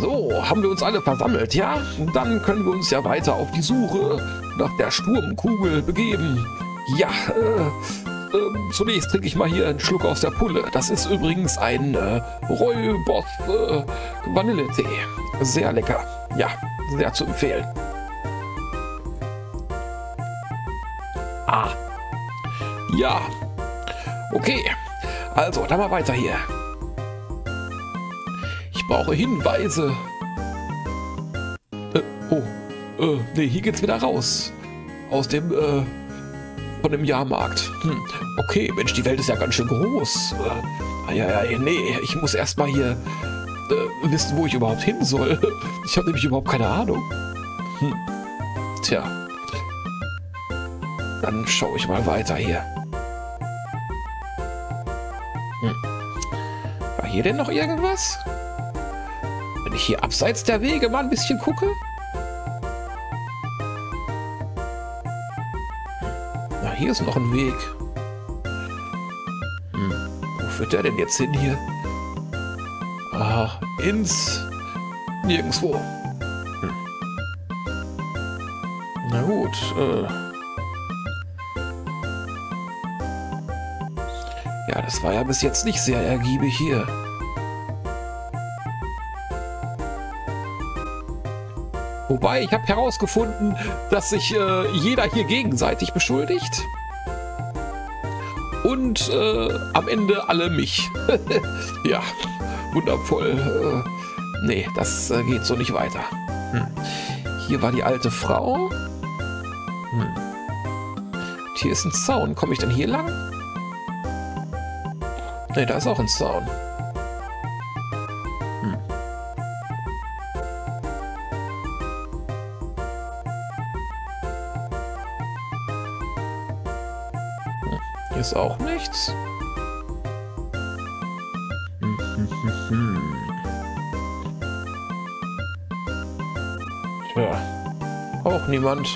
So, haben wir uns alle versammelt, ja? Dann können wir uns ja weiter auf die Suche nach der Sturmkugel begeben. Ja, äh, äh, zunächst trinke ich mal hier einen Schluck aus der Pulle. Das ist übrigens ein äh, Royboss äh, Vanilletee. Sehr lecker. Ja, sehr zu empfehlen. Ah. Ja. Okay. Also, dann mal weiter hier. Brauche Hinweise. Äh, oh. Äh, nee, hier geht's wieder raus. Aus dem, äh, von dem Jahrmarkt. Hm. Okay, Mensch, die Welt ist ja ganz schön groß. Äh, ja, ja, nee, ich muss erstmal hier äh, wissen, wo ich überhaupt hin soll. Ich habe nämlich überhaupt keine Ahnung. Hm. Tja. Dann schaue ich mal weiter hier. Hm. War hier denn noch irgendwas? Wenn ich hier abseits der Wege mal ein bisschen gucke? Na, hier ist noch ein Weg. Hm. Wo führt der denn jetzt hin hier? Ah, ins Nirgendwo. Hm. Na gut, äh. Ja, das war ja bis jetzt nicht sehr ergiebig hier. Wobei, ich habe herausgefunden, dass sich äh, jeder hier gegenseitig beschuldigt. Und äh, am Ende alle mich. ja, wundervoll. Äh, nee, das äh, geht so nicht weiter. Hm. Hier war die alte Frau. Hm. Hier ist ein Zaun. Komme ich denn hier lang? Ne, da ist auch ein Zaun. Hier ist auch nichts. Hm, hm, hm, hm. Tja, auch niemand.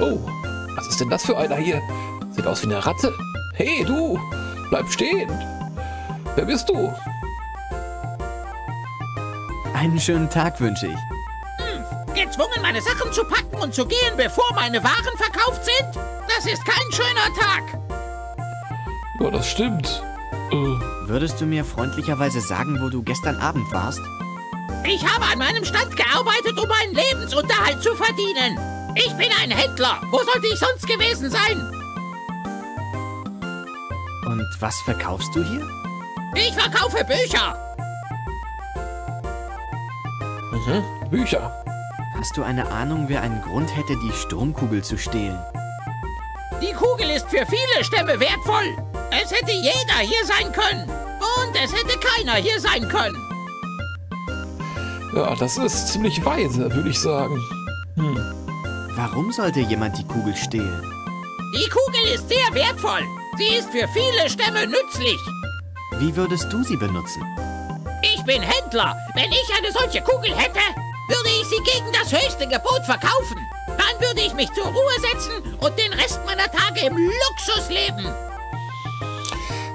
Oh, was ist denn das für einer hier? Sieht aus wie eine Ratte. Hey, du, bleib stehen. Wer bist du? Einen schönen Tag wünsche ich. Gezwungen, meine Sachen zu packen und zu gehen, bevor meine Waren verkauft sind? Das ist kein schöner Tag. Ja, das stimmt. Äh, Würdest du mir freundlicherweise sagen, wo du gestern Abend warst? Ich habe an meinem Stand gearbeitet, um meinen Lebensunterhalt zu verdienen. Ich bin ein Händler. Wo sollte ich sonst gewesen sein? Und was verkaufst du hier? Ich verkaufe Bücher. mhm, Bücher. Hast du eine Ahnung, wer einen Grund hätte, die Sturmkugel zu stehlen? Die Kugel ist für viele Stämme wertvoll. Es hätte jeder hier sein können. Und es hätte keiner hier sein können. Ja, das ist ziemlich weise, würde ich sagen. Hm. Warum sollte jemand die Kugel stehlen? Die Kugel ist sehr wertvoll. Sie ist für viele Stämme nützlich. Wie würdest du sie benutzen? Ich bin Händler. Wenn ich eine solche Kugel hätte, würde ich sie gegen das höchste Gebot verkaufen. Dann würde ich mich zur Ruhe setzen und den Rest meiner Tage im Luxus leben.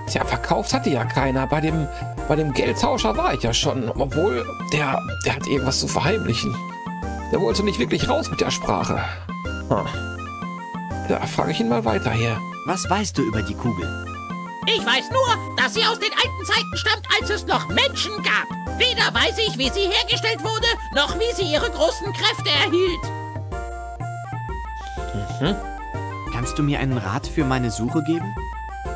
Tja, verkauft hatte ja keiner. Bei dem, bei dem Geldtauscher war ich ja schon. Obwohl, der, der hat irgendwas zu verheimlichen. Der wollte nicht wirklich raus mit der Sprache. Hm. Ja, frage ich ihn mal weiter hier. Was weißt du über die Kugel? Ich weiß nur, dass sie aus den alten Zeiten stammt, als es noch Menschen gab. Weder weiß ich, wie sie hergestellt wurde, noch wie sie ihre großen Kräfte erhielt. Kannst du mir einen Rat für meine Suche geben?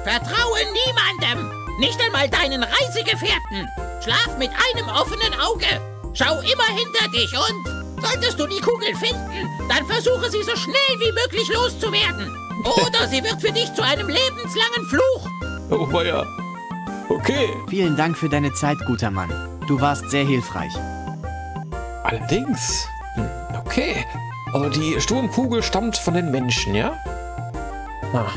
Vertraue niemandem, nicht einmal deinen Reisegefährten. Schlaf mit einem offenen Auge. Schau immer hinter dich und solltest du die Kugel finden, dann versuche sie so schnell wie möglich loszuwerden. Oder sie wird für dich zu einem lebenslangen Fluch. Oh, weia. Okay. Vielen Dank für deine Zeit, guter Mann. Du warst sehr hilfreich. Allerdings. Hm, okay. Also die Sturmkugel stammt von den Menschen, ja? Ah.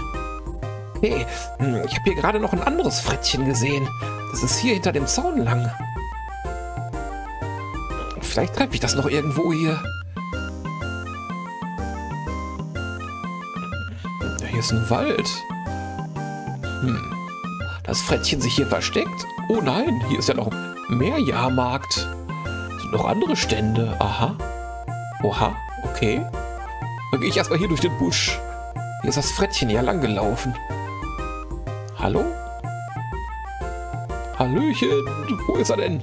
Okay. Hm, ich habe hier gerade noch ein anderes Frettchen gesehen. Das ist hier hinter dem Zaun lang. Vielleicht treffe ich das noch irgendwo hier. Ja, hier ist ein Wald. Hm. Das Frettchen sich hier versteckt? Oh nein, hier ist ja noch mehr Jahrmarkt. Sind noch andere Stände. Aha. Oha, okay. Dann gehe ich erstmal hier durch den Busch. Hier ist das Frettchen ja lang gelaufen. Hallo? Hallöchen, wo ist er denn?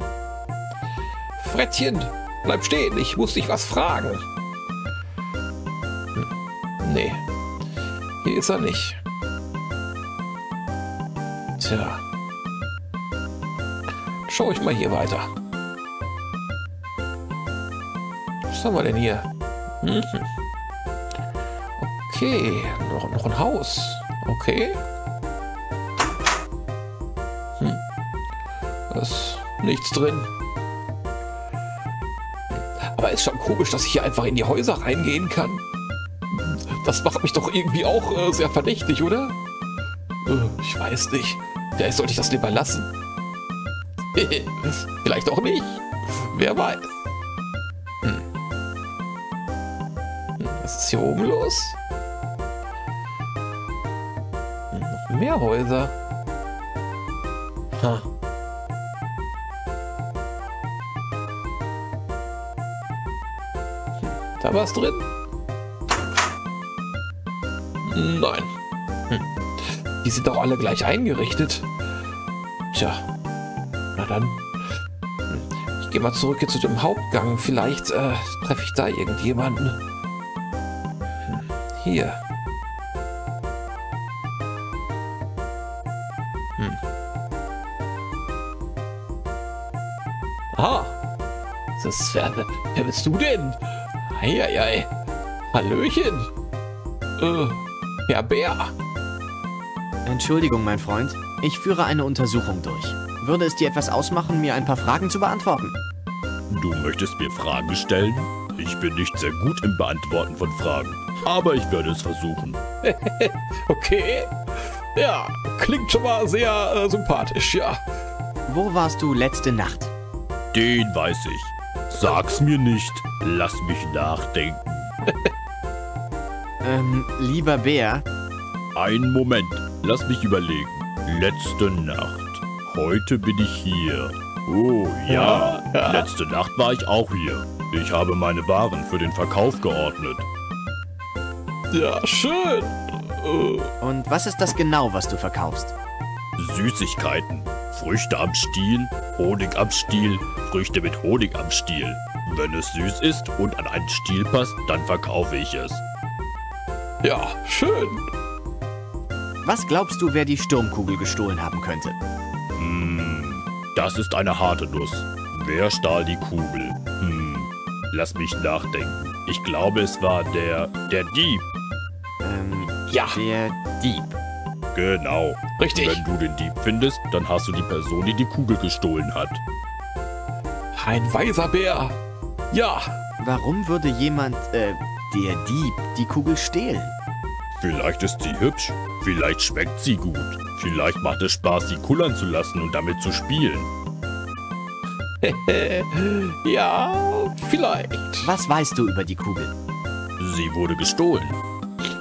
Frettchen, bleib stehen, ich muss dich was fragen. Hm, nee, hier ist er nicht. Tja. Schau ich mal hier weiter. Was haben wir denn hier? Mhm. Okay, noch, noch ein Haus. Okay. Ist nichts drin. Aber ist schon komisch, dass ich hier einfach in die Häuser reingehen kann. Das macht mich doch irgendwie auch äh, sehr verdächtig, oder? Äh, ich weiß nicht. Vielleicht sollte ich das lieber lassen. Vielleicht auch nicht. Wer weiß. Hm. Hm, was ist hier oben los? Hm, noch mehr Häuser. Ha. Da was drin? Nein. Hm. Die sind doch alle gleich eingerichtet. Tja. Na dann. Hm. Ich gehe mal zurück hier zu dem Hauptgang. Vielleicht äh, treffe ich da irgendjemanden. Hm. Hier. Hm. Ah. Das ist, wer, wer bist du denn? Eieiei. Hallöchen. Äh, Herr Bär. Entschuldigung, mein Freund. Ich führe eine Untersuchung durch. Würde es dir etwas ausmachen, mir ein paar Fragen zu beantworten? Du möchtest mir Fragen stellen? Ich bin nicht sehr gut im Beantworten von Fragen, aber ich werde es versuchen. Okay. Ja, klingt schon mal sehr äh, sympathisch, ja. Wo warst du letzte Nacht? Den weiß ich. Sag's mir nicht. Lass mich nachdenken. Ähm, lieber Bär, Einen Moment. Lass mich überlegen. Letzte Nacht. Heute bin ich hier. Oh ja. Letzte Nacht war ich auch hier. Ich habe meine Waren für den Verkauf geordnet. Ja, schön. Und was ist das genau, was du verkaufst? Süßigkeiten. Früchte am Stiel, Honig am Stiel, Früchte mit Honig am Stiel. Wenn es süß ist und an einen Stiel passt, dann verkaufe ich es. ja, schön. Was glaubst du, wer die Sturmkugel gestohlen haben könnte? Hm, das ist eine harte Nuss. Wer stahl die Kugel? Hm, lass mich nachdenken. Ich glaube, es war der, der Dieb. Ähm, Ja, der Dieb. Genau. Richtig. Wenn du den Dieb findest, dann hast du die Person, die die Kugel gestohlen hat. Ein weiser Bär. Ja, Warum würde jemand, äh, der Dieb, die Kugel stehlen? Vielleicht ist sie hübsch, vielleicht schmeckt sie gut, vielleicht macht es Spaß, sie kullern zu lassen und damit zu spielen. ja, vielleicht. Was weißt du über die Kugel? Sie wurde gestohlen.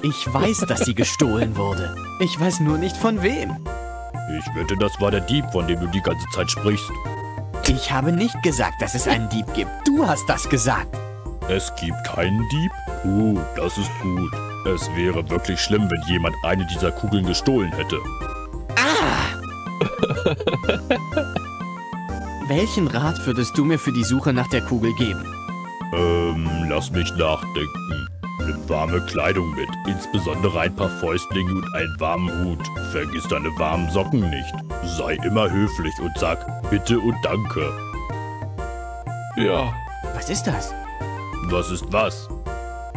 Ich weiß, dass sie gestohlen wurde. Ich weiß nur nicht von wem. Ich wette, das war der Dieb, von dem du die ganze Zeit sprichst. Ich habe nicht gesagt, dass es einen Dieb gibt. Du hast das gesagt. Es gibt keinen Dieb? Uh, das ist gut. Es wäre wirklich schlimm, wenn jemand eine dieser Kugeln gestohlen hätte. Welchen Rat würdest du mir für die Suche nach der Kugel geben? Ähm, lass mich nachdenken. Nimm warme Kleidung mit, insbesondere ein paar Fäustlinge und einen warmen Hut. Vergiss deine warmen Socken nicht. Sei immer höflich und sag bitte und danke. Ja, Was ist das? Was ist was?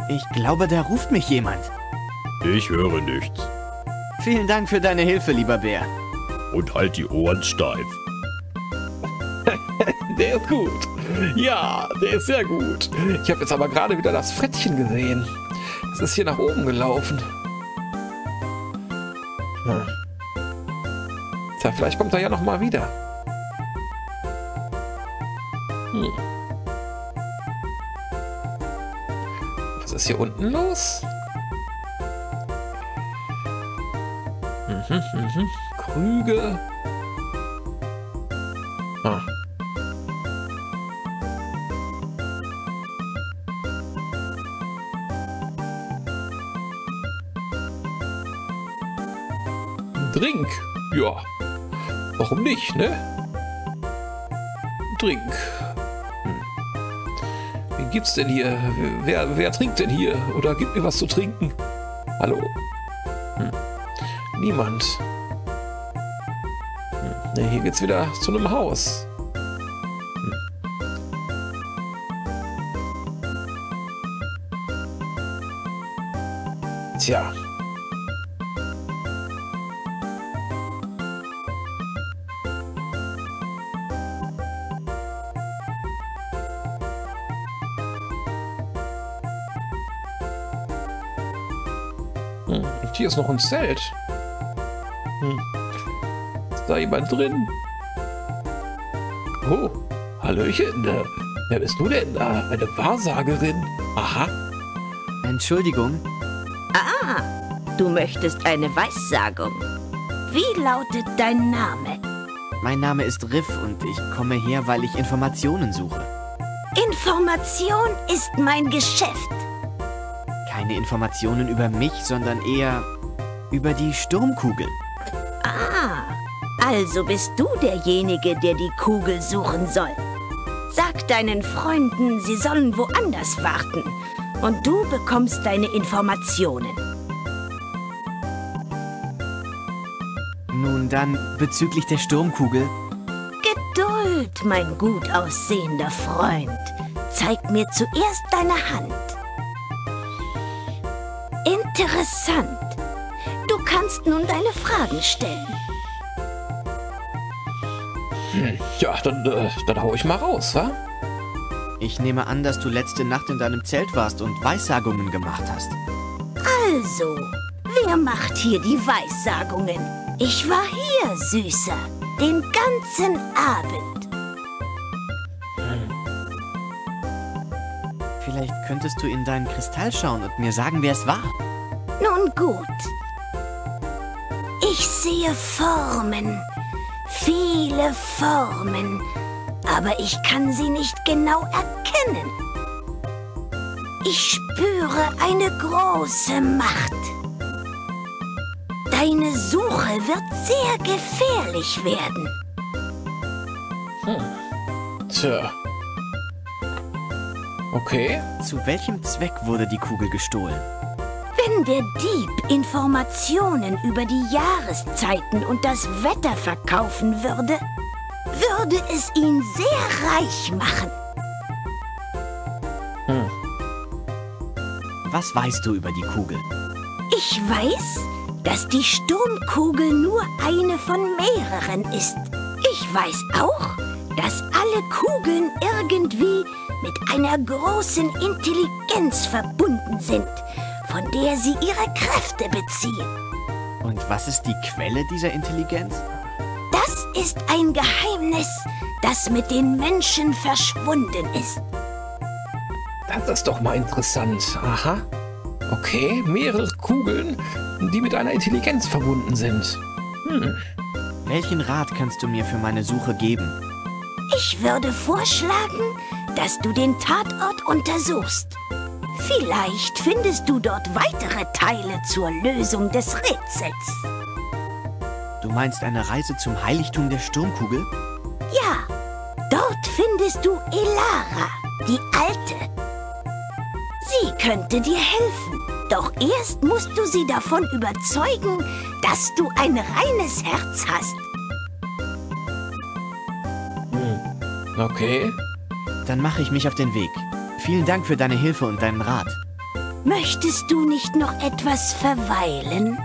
Ich glaube, da ruft mich jemand. Ich höre nichts. Vielen Dank für deine Hilfe, lieber Bär. Und halt die Ohren steif. der ist gut. Ja, der ist sehr gut. Ich habe jetzt aber gerade wieder das Frettchen gesehen. Das ist hier nach oben gelaufen. Hm. Tja, vielleicht kommt er ja noch mal wieder. Hm. Was ist hier unten los? Mhm, mhm. Krüge. Ja. Warum nicht, ne? Drink. Hm. Wen gibt's denn hier? Wer, wer trinkt denn hier? Oder gibt mir was zu trinken? Hallo? Hm. Niemand. Hm. Ne, hier geht's wieder zu einem Haus. Hm. Tja. Hier ist noch ein Zelt. Hm. Ist da jemand drin? Oh, Hallöchen. äh, Wer bist du denn? da? Eine Wahrsagerin? Aha. Entschuldigung, Ah, du möchtest eine Weissagung. Wie lautet dein Name? mein Name ist Riff und ich komme her, weil ich Informationen suche. Information ist mein Geschäft. Keine Informationen über mich, sondern eher über die Sturmkugel. Ah, also bist du derjenige, der die Kugel suchen soll. Sag deinen Freunden, sie sollen woanders warten. Und du bekommst deine Informationen. Nun dann, bezüglich der Sturmkugel, Geduld, mein gut aussehender Freund. Zeig mir zuerst deine Hand. Interessant. Du kannst nun deine Fragen stellen. Hm, ja, dann, äh, dann hau ich mal raus, wa? ich nehme an, dass du letzte Nacht in deinem Zelt warst und Weissagungen gemacht hast. Also, wer macht hier die Weissagungen? Ich war hier, Süßer, den ganzen Abend. Könntest du in deinen Kristall schauen und mir sagen, wer es war. Nun gut. Ich sehe Formen, viele Formen, aber ich kann sie nicht genau erkennen. Ich spüre eine große Macht. Deine Suche wird sehr gefährlich werden. Tja. Okay. Zu welchem Zweck wurde die Kugel gestohlen? Wenn der Dieb Informationen über die Jahreszeiten und das Wetter verkaufen würde, würde es ihn sehr reich machen. Was weißt du über die Kugel? Ich weiß, dass die Sturmkugel nur eine von mehreren ist. Ich weiß auch, dass alle Kugeln irgendwie mit einer großen Intelligenz verbunden sind, von der sie ihre Kräfte beziehen. Und was ist die Quelle dieser Intelligenz? Das ist ein Geheimnis, das mit den Menschen verschwunden ist. Das ist doch mal interessant. Aha. Okay, mehrere Kugeln, die mit einer Intelligenz verbunden sind. Hm. Welchen Rat kannst du mir für meine Suche geben? Ich würde vorschlagen, dass du den Tatort untersuchst. Vielleicht findest du dort weitere Teile zur Lösung des Rätsels. Du meinst eine Reise zum Heiligtum der Sturmkugel? Ja, dort findest du Elara, die Alte. Sie könnte dir helfen. Doch erst musst du sie davon überzeugen, dass du ein reines Herz hast. Okay. Dann mache ich mich auf den Weg. Vielen Dank für deine Hilfe und deinen Rat. Möchtest du nicht noch etwas verweilen?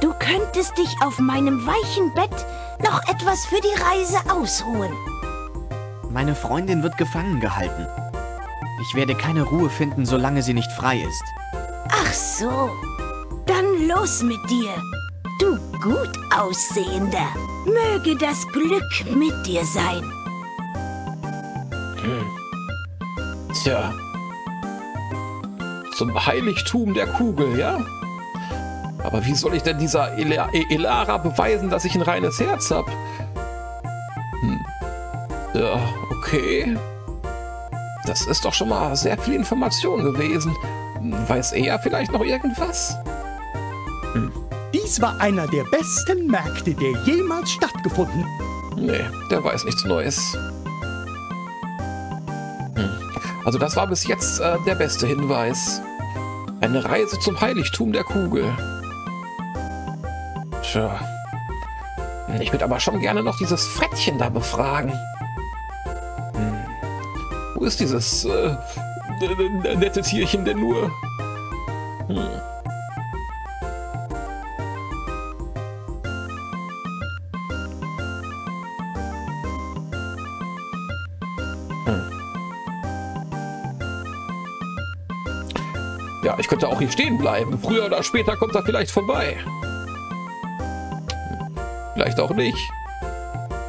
Du könntest dich auf meinem weichen Bett noch etwas für die Reise ausruhen. Meine Freundin wird gefangen gehalten. Ich werde keine Ruhe finden, solange sie nicht frei ist. Ach so, dann los mit dir, du gut aussehender. Möge das Glück mit dir sein. Tja. Zum Heiligtum der Kugel, ja? Aber wie soll ich denn dieser Ela E- Elara beweisen, dass ich ein reines Herz habe? Hm. Ja, okay. Das ist doch schon mal sehr viel Information gewesen. Weiß er vielleicht noch irgendwas? Hm. Dies war einer der besten Märkte, der jemals stattgefunden. Nee, der weiß nichts Neues. Also das war bis jetzt äh, der beste Hinweis. Eine Reise zum Heiligtum der Kugel. Tja. Ich würde aber schon gerne noch dieses Frettchen da befragen. Hm. Wo ist dieses äh, nette Tierchen denn nur? Hm. Ich könnte auch hier stehen bleiben. Früher oder später kommt er vielleicht vorbei. Vielleicht auch nicht.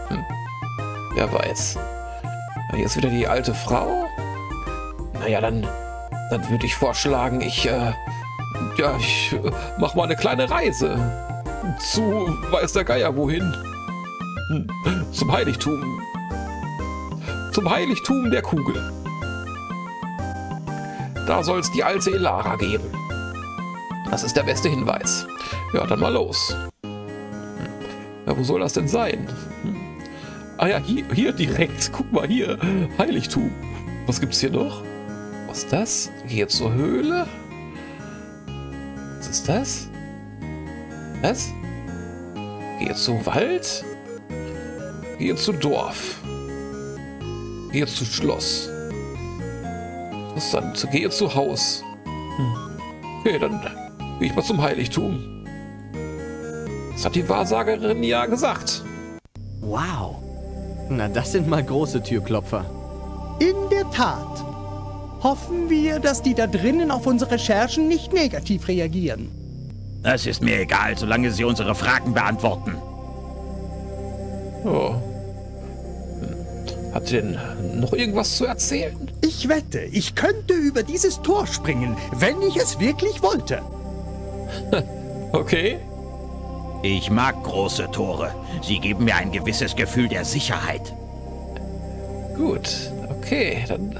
Hm. Wer weiß. Hier ist wieder die alte Frau. Naja, dann, dann würde ich vorschlagen, ich, äh, ja, ich äh, mach mal eine kleine Reise. Zu weiß der Geier wohin. Hm. Zum Heiligtum. Zum Heiligtum der Kugel. Da soll es die alte Elara geben. Das ist der beste Hinweis. Ja, dann mal los. Hm. Ja, wo soll das denn sein? Hm. Ah ja, hier, hier direkt. Guck mal hier. Heiligtum. Was gibt's hier noch? Was ist das? Gehe zur Höhle. Was ist das? Was? Gehe zum Wald. Gehe zu Dorf. Gehe zu Schloss. Interessant. Gehe zu Haus. Hm. Okay, dann gehe ich mal zum Heiligtum. Das hat die Wahrsagerin ja gesagt. Wow. Na, das sind mal große Türklopfer. In der Tat. Hoffen wir, dass die da drinnen auf unsere Recherchen nicht negativ reagieren. Das ist mir egal, solange sie unsere Fragen beantworten. Oh. Hat denn noch irgendwas zu erzählen? Ich wette, ich könnte über dieses Tor springen, wenn ich es wirklich wollte. okay. Ich mag große Tore. Sie geben mir ein gewisses Gefühl der Sicherheit. Gut, okay, dann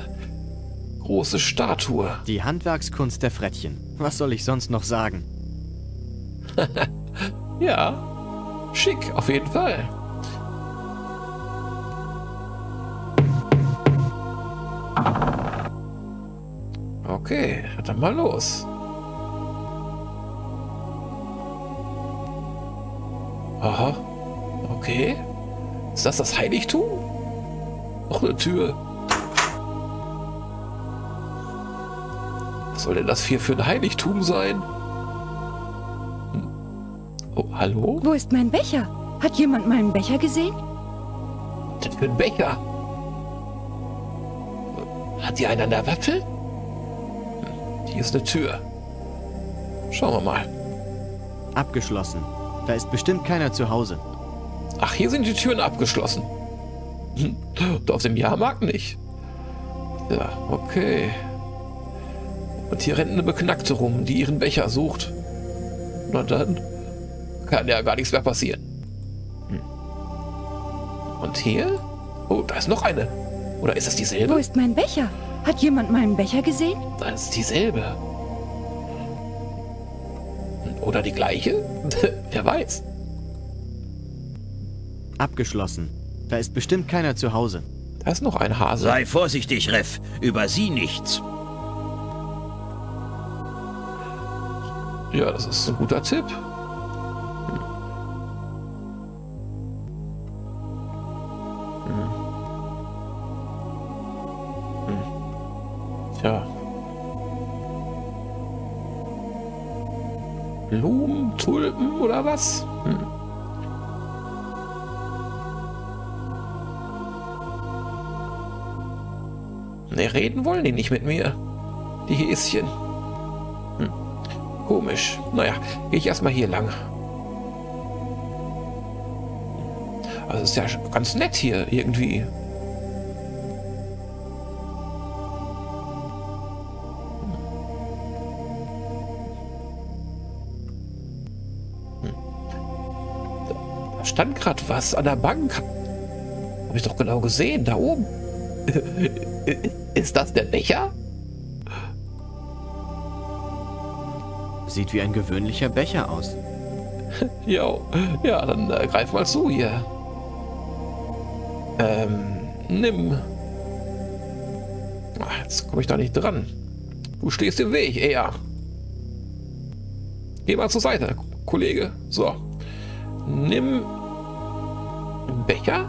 große Statue. Die Handwerkskunst der Frettchen. Was soll ich sonst noch sagen? ja, schick, auf jeden Fall. Okay, dann mal los. Aha. Okay. Ist das das Heiligtum? Noch eine Tür. Was soll denn das hier für ein Heiligtum sein? Hm. Oh, hallo? Wo ist mein Becher? Hat jemand meinen Becher gesehen? Was denn für ein Becher? Hat einen an der Waffel? Hm, Hier ist eine Tür. Schauen wir mal. Abgeschlossen. Da ist bestimmt keiner zu Hause. Ach, hier sind die Türen abgeschlossen. Hm, Und auf dem Jahrmarkt nicht. Ja, okay. Und hier rennt eine Beknackte rum, die ihren Becher sucht. Na dann kann ja gar nichts mehr passieren. Hm. Und hier? Oh, da ist noch eine. Oder ist das Wo dieselbe? ist mein Becher? Hat jemand meinen Becher gesehen? Das ist dieselbe. Oder die gleiche? Wer weiß. Abgeschlossen. Da ist bestimmt keiner zu Hause. Da ist noch ein Hase. Sei vorsichtig, Reff. Über sie nichts. Ja, das ist ein guter Tipp. Blumen, Tulpen oder was? Hm. Ne, reden wollen die nicht mit mir. Die Häschen. Komisch. Naja, gehe ich erstmal hier lang. Also ist ja ganz nett hier irgendwie. Stand gerade was an der Bank. Habe ich doch genau gesehen, da oben. Ist das der Becher? Sieht wie ein gewöhnlicher Becher aus. Jo, ja, dann äh, greif mal zu hier. Ähm, nimm. Ach, jetzt komme ich da nicht dran. Du stehst im Weg, eher. Geh mal zur Seite, Kollege. So. Nimm Becher.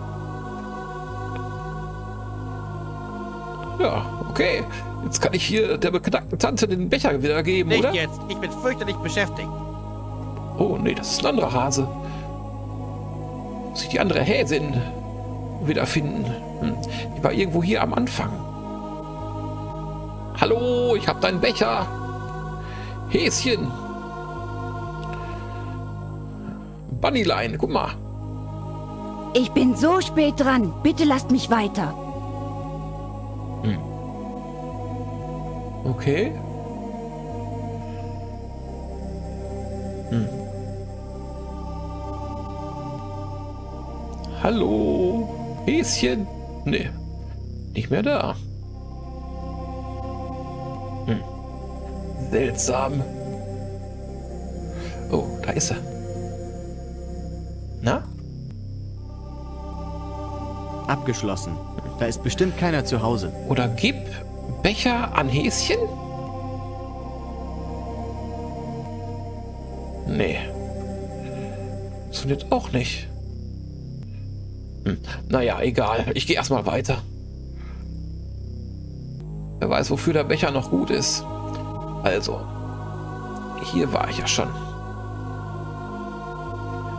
Ja, okay. Jetzt kann ich hier der beknackten Tante den Becher wiedergeben, Nicht oder? jetzt. Ich bin fürchterlich beschäftigt. Oh, nee, das ist ein anderer Hase. Muss ich die andere Häsin wiederfinden? Hm. Die war irgendwo hier am Anfang. Hallo, ich hab deinen Becher. Häschen. Bunnylein, guck mal. Ich bin so spät dran. Bitte lasst mich weiter. Okay. Hm. Hallo, Häschen. Nee, nicht mehr da. Hm. Seltsam. Oh, da ist er. Abgeschlossen. Da ist bestimmt keiner zu Hause. Oder gib Becher an Häschen? Nee. Funktioniert auch nicht. Hm. Naja, egal. Ich gehe erstmal weiter. Wer weiß, wofür der Becher noch gut ist. Also, hier war ich ja schon.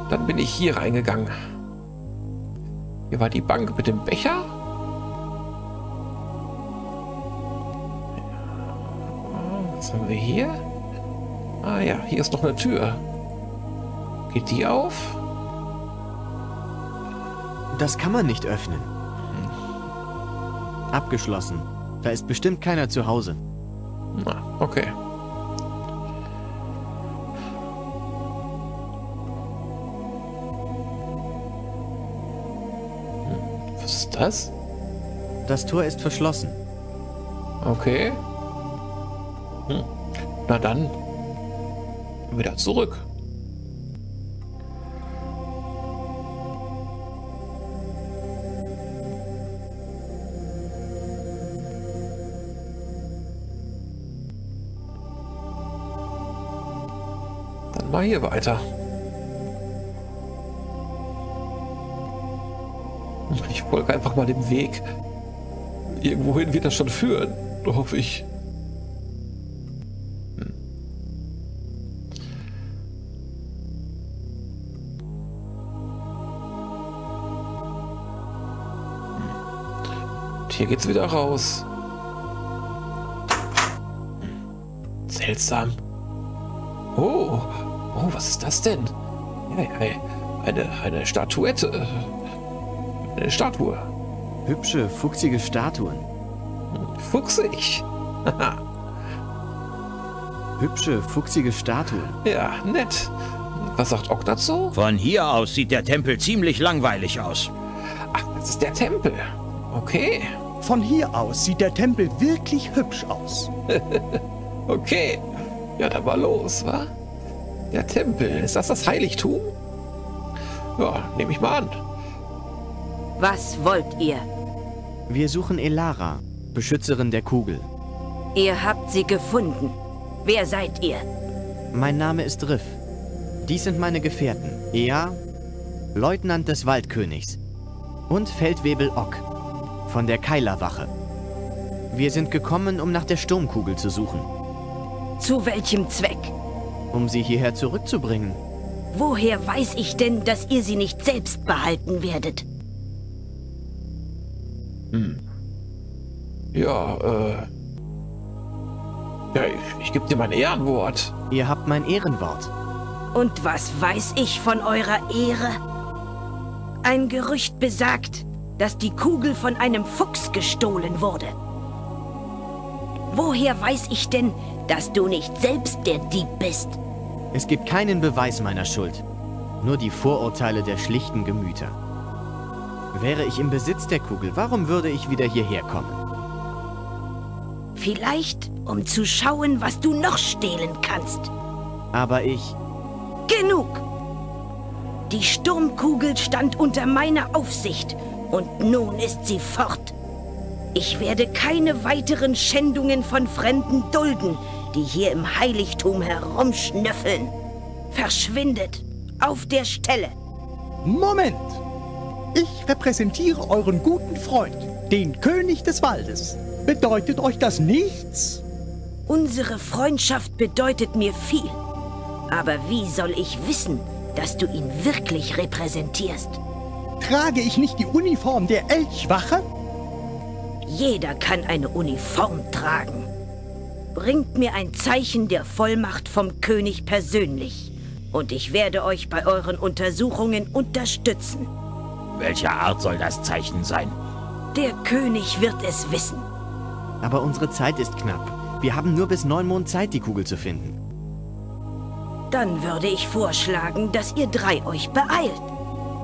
Dann bin ich hier reingegangen. Hier war die Bank mit dem Becher. Was haben wir hier? Ah ja, hier ist noch eine Tür. Geht die auf? Das kann man nicht öffnen. Abgeschlossen. Da ist bestimmt keiner zu Hause. Na, okay. Was? Das Tor ist verschlossen. Okay. Hm. Na dann. Wieder zurück. Dann mal hier weiter. Ich folge einfach mal dem Weg. Irgendwohin wird das schon führen, hoffe ich. Hm. Hier geht's wieder raus. Seltsam. Oh, oh, was ist das denn? Eine, eine Statuette. Eine Statue. Hübsche, fuchsige Statuen. Fuchsig. Hübsche, fuchsige Statuen. Ja, nett. Was sagt Ock dazu? Von hier aus sieht der Tempel ziemlich langweilig aus. Ach, das ist der Tempel. Okay, Von hier aus sieht der Tempel wirklich hübsch aus. okay. Ja, dann mal los, wa? Der Tempel, ist das das Heiligtum? Ja, nehme ich mal an. Was wollt ihr? Wir suchen Elara, Beschützerin der Kugel. Ihr habt sie gefunden. Wer seid ihr? Mein Name ist Riff. Dies sind meine Gefährten. Ea, Leutnant des Waldkönigs. Und Feldwebel Ock von der Keilerwache. Wir sind gekommen, um nach der Sturmkugel zu suchen. Zu welchem Zweck? Um sie hierher zurückzubringen. Woher weiß ich denn, dass ihr sie nicht selbst behalten werdet? Ja, äh. Ja, ich, ich gebe dir mein Ehrenwort. Ihr habt mein Ehrenwort. Und was weiß ich von eurer Ehre? Ein Gerücht besagt, dass die Kugel von einem Fuchs gestohlen wurde. Woher weiß ich denn, dass du nicht selbst der Dieb bist? Es gibt keinen Beweis meiner Schuld. Nur die Vorurteile der schlichten Gemüter. Wäre ich im Besitz der Kugel, warum würde ich wieder hierher kommen? Vielleicht, um zu schauen, was du noch stehlen kannst. Aber ich... Genug! Die Sturmkugel stand unter meiner Aufsicht und nun ist sie fort. Ich werde keine weiteren Schändungen von Fremden dulden, die hier im Heiligtum herumschnüffeln. Verschwindet auf der Stelle. Moment! Ich repräsentiere euren guten Freund, den König des Waldes. Bedeutet euch das nichts? Unsere Freundschaft bedeutet mir viel. Aber wie soll ich wissen, dass du ihn wirklich repräsentierst? Trage ich nicht die Uniform der Elchwache? Jeder kann eine Uniform tragen. Bringt mir ein Zeichen der Vollmacht vom König persönlich. Und ich werde euch bei euren Untersuchungen unterstützen. Welcher Art soll das Zeichen sein? Der König wird es wissen. Aber unsere Zeit ist knapp. Wir haben nur bis Neumond Zeit, die Kugel zu finden. Dann würde ich vorschlagen, dass ihr drei euch beeilt.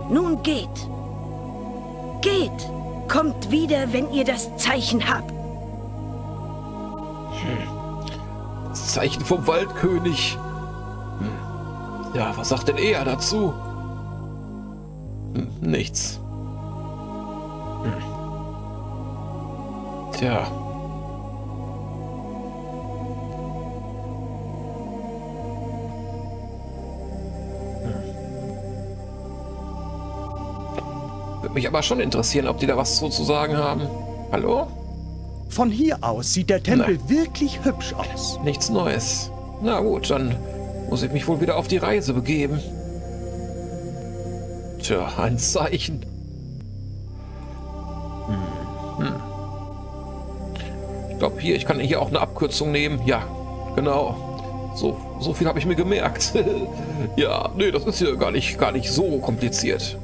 Nun geht. Geht. Kommt wieder, wenn ihr das Zeichen habt. Das Zeichen vom Waldkönig. Hm. Ja, was sagt denn er dazu? Hm, nichts. Hm. Tja. Würde mich aber schon interessieren, ob die da was so zu sagen haben. Hallo? Von hier aus sieht der Tempel wirklich hübsch aus. Nichts Neues. Na gut, dann muss ich mich wohl wieder auf die Reise begeben. Tja, ein Zeichen. Hm, hm. Ich glaube hier, ich kann hier auch eine Abkürzung nehmen. Ja, genau. So, so viel habe ich mir gemerkt. ja, nee, das ist ja gar nicht, gar nicht so kompliziert.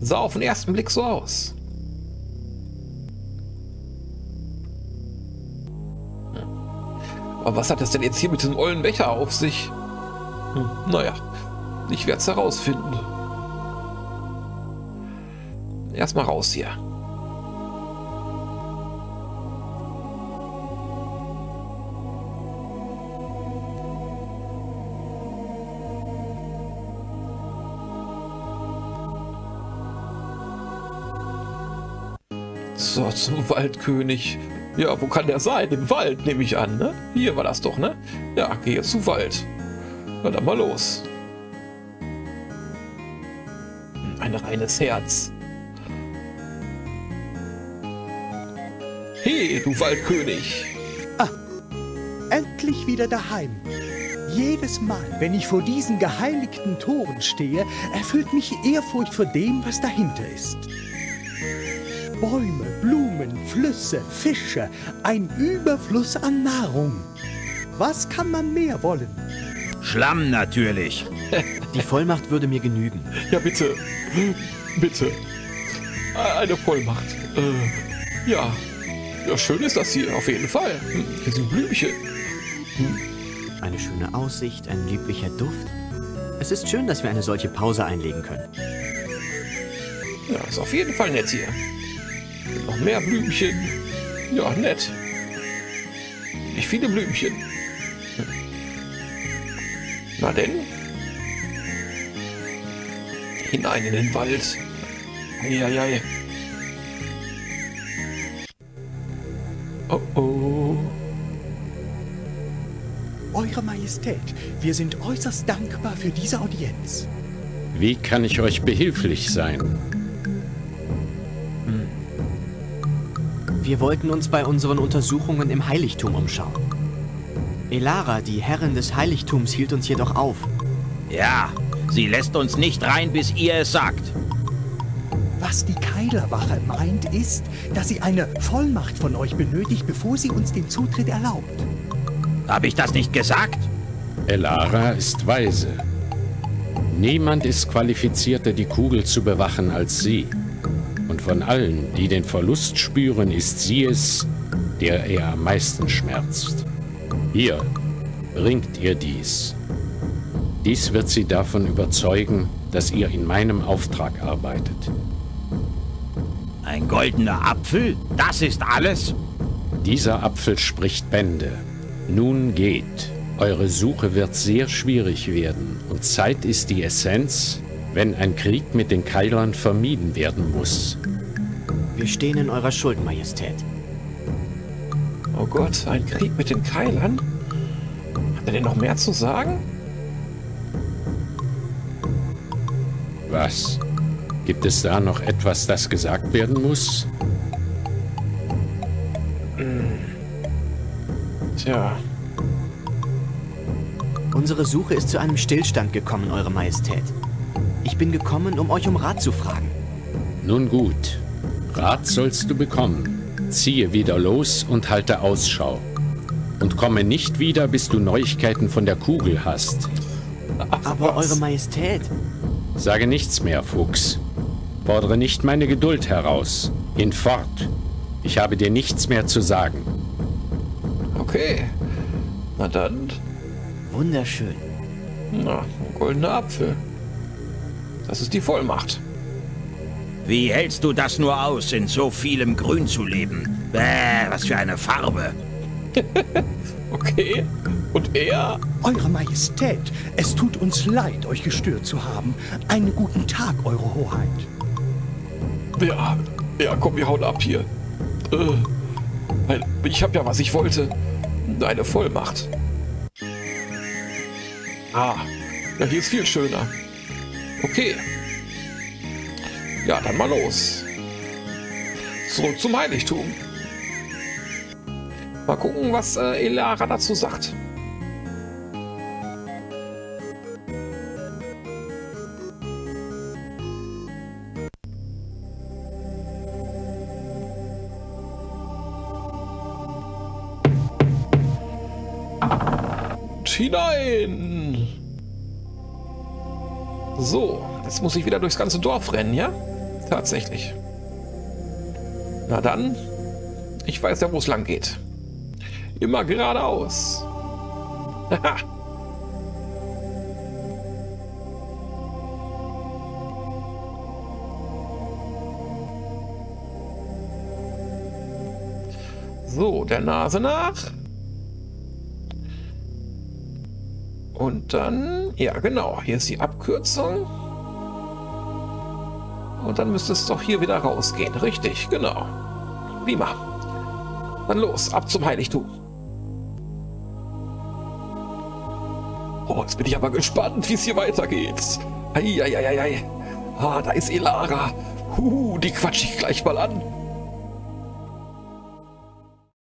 Sah auf den ersten Blick so aus. Aber was hat das denn jetzt hier mit diesem ollen Becher auf sich? Hm, naja, ich werde es herausfinden. Erstmal raus hier. So, zum Waldkönig. Ja, wo kann der sein? Im Wald, nehme ich an, ne? Hier war das doch, ne? Ja, geh jetzt zum Wald. Na dann mal los. Ein reines Herz. Hey, du Waldkönig. Endlich wieder daheim. Jedes Mal, wenn ich vor diesen geheiligten Toren stehe, erfüllt mich Ehrfurcht vor dem, was dahinter ist. Bäume, Blumen, Flüsse, Fische, ein Überfluss an Nahrung. Was kann man mehr wollen? Schlamm natürlich. Die Vollmacht würde mir genügen. Ja, bitte. Bitte. Eine Vollmacht. Äh, ja. Ja, schön ist das hier, auf jeden Fall. Hm, Hier sind Blümchen. Eine schöne Aussicht, ein lieblicher Duft. Es ist schön, dass wir eine solche Pause einlegen können. Ja, ist auf jeden Fall nett hier. Noch mehr Blümchen. Ja, nett. Nicht viele Blümchen. Hm. Na denn? Hinein in den Wald. Eieiei. Oh oh. Eure Majestät, wir sind äußerst dankbar für diese Audienz. Wie kann ich euch behilflich sein? Wir wollten uns bei unseren Untersuchungen im Heiligtum umschauen. Elara, die Herrin des Heiligtums, hielt uns jedoch auf. Ja, sie lässt uns nicht rein, bis ihr es sagt. Was die Keilerwache meint, ist, dass sie eine Vollmacht von euch benötigt, bevor sie uns den Zutritt erlaubt. Habe ich das nicht gesagt? Elara ist weise. Niemand ist qualifizierter, die Kugel zu bewachen als sie. Und von allen, die den Verlust spüren, ist sie es, der er am meisten schmerzt. Hier, bringt ihr dies. Dies wird sie davon überzeugen, dass ihr in meinem Auftrag arbeitet. Ein goldener Apfel? Das ist alles? Dieser Apfel spricht Bände. Nun geht. Eure Suche wird sehr schwierig werden und Zeit ist die Essenz, wenn ein Krieg mit den Keilern vermieden werden muss. Wir stehen in eurer Schuld, Majestät. Oh Gott, ein Krieg mit den Keilern? Hat er denn noch mehr zu sagen? Was? Gibt es da noch etwas, das gesagt werden muss? Tja, Unsere Suche ist zu einem Stillstand gekommen, Eure Majestät. Ich bin gekommen, um euch um Rat zu fragen. Nun gut. Rat sollst du bekommen. Ziehe wieder los und halte Ausschau. Und komme nicht wieder, bis du Neuigkeiten von der Kugel hast. Aber was? Eure Majestät, Sage nichts mehr, Fuchs. Fordere nicht meine Geduld heraus. Hinfort. Ich habe dir nichts mehr zu sagen. okay. Na dann, wunderschön. na, ein goldener Apfel. Das ist die Vollmacht. Wie hältst du das nur aus, in so vielem Grün zu leben? Bäh, was für eine Farbe. Okay. Und er? Eure Majestät, es tut uns leid, euch gestört zu haben. Einen guten Tag, Eure Hoheit. Ja, ja, komm, wir hauen ab hier. Äh, ich hab ja, was ich wollte. Eine Vollmacht. Ah, ja, hier ist viel schöner. Okay. Ja, dann mal los. Zurück zum Heiligtum. Mal gucken, was äh, Elara dazu sagt. Hinein. So, jetzt muss ich wieder durchs ganze Dorf rennen, ja? Tatsächlich. Na dann, ich weiß ja, wo es lang geht. Immer geradeaus. So, der Nase nach. Und dann, ja genau, hier ist die Abkürzung. Und dann müsste es doch hier wieder rausgehen. Richtig, genau. Prima. Dann los, ab zum Heiligtum. Jetzt bin ich aber gespannt, wie es hier weitergeht. Eieieiei. Ah, da ist Elara. Huh, die quatsch ich gleich mal an.